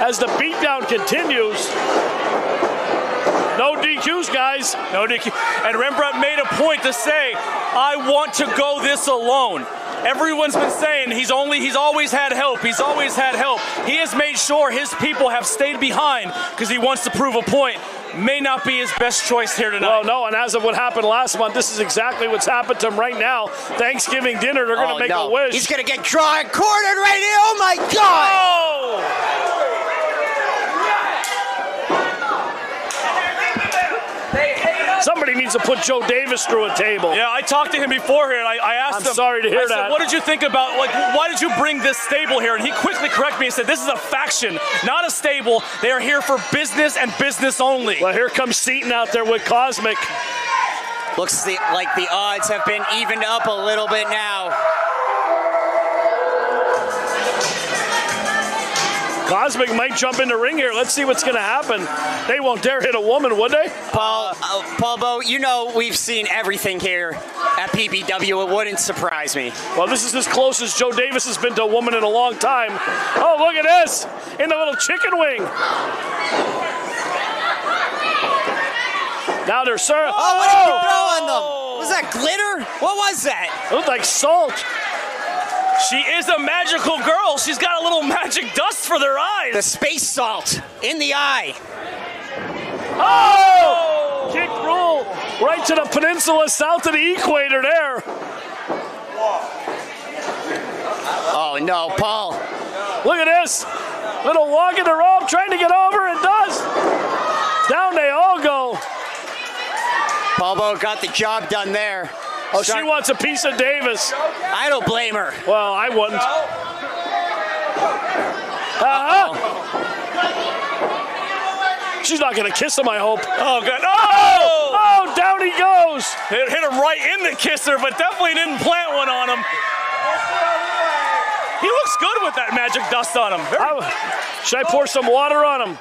as the beatdown continues. No DQs, guys. No DQ. And Rembrandt made a point to say, I want to go this alone. Everyone's been saying he's only he's always had help. He's always had help. He has made sure his people have stayed behind because he wants to prove a point. May not be his best choice here tonight. Well, no, and as of what happened last month, this is exactly what's happened to him right now. Thanksgiving dinner, they're going to Oh, make no. a wish. He's gonna get drawn cornered right here. Oh my God! Oh! Somebody needs to put Joe Davis through a table. Yeah, I talked to him before here, and I, I asked I'm him. sorry to hear I said, that. What did you think about like why did you bring this stable here? And he quickly corrected me and said, "This is a faction, not a stable. They are here for business and business only." Well, here comes Seaton out there with Cosmic. Looks like the odds have been evened up a little bit now. Cosmic might jump in the ring here. Let's see what's going to happen. They won't dare hit a woman, would they? Paul, uh, Paul Bo, you know we've seen everything here at PBW. It wouldn't surprise me. Well, this is as close as Joe Davis has been to a woman in a long time. Oh, look at this. In the little chicken wing. Now they're sir. Oh, what did you throw on them? Was that glitter? What was that? It looked like salt. She is a magical girl. She's got a little magic dust for their eyes. The space salt in the eye. Oh! Kick rule right to the peninsula south of the equator there. Oh no, Paul. Look at this. Little walk in the rope trying to get over and does. Down they all go. Paul Bo got the job done there. Oh, she wants a piece of Davis. I don't blame her. Well, I wouldn't. Uh-huh. She's not going to kiss him, I hope. Oh, God. Oh! Oh! Oh, down he goes. It hit him right in the kisser, but definitely didn't plant one on him. He looks good with that magic dust on him. Very I- should I pour some water on him?